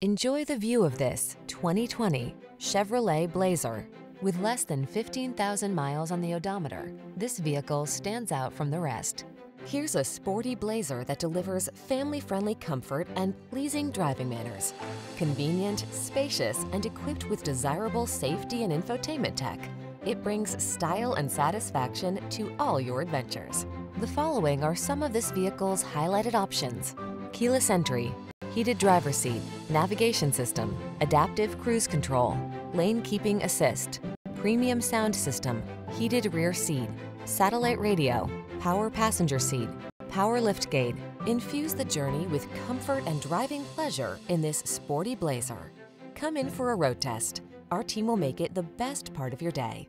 Enjoy the view of this 2020 Chevrolet Blazer. With less than 15,000 miles on the odometer, this vehicle stands out from the rest. Here's a sporty Blazer that delivers family-friendly comfort and pleasing driving manners. Convenient, spacious, and equipped with desirable safety and infotainment tech, it brings style and satisfaction to all your adventures. The following are some of this vehicle's highlighted options. Keyless entry, heated driver seat, navigation system, adaptive cruise control, lane keeping assist, premium sound system, heated rear seat, satellite radio, power passenger seat, power lift gate. Infuse the journey with comfort and driving pleasure in this sporty blazer. Come in for a road test. Our team will make it the best part of your day.